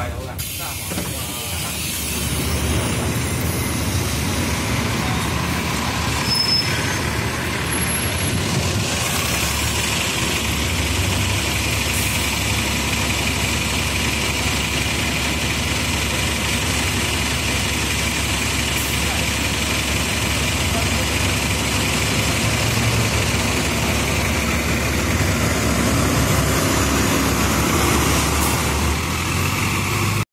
太好了，大黄蜂啊！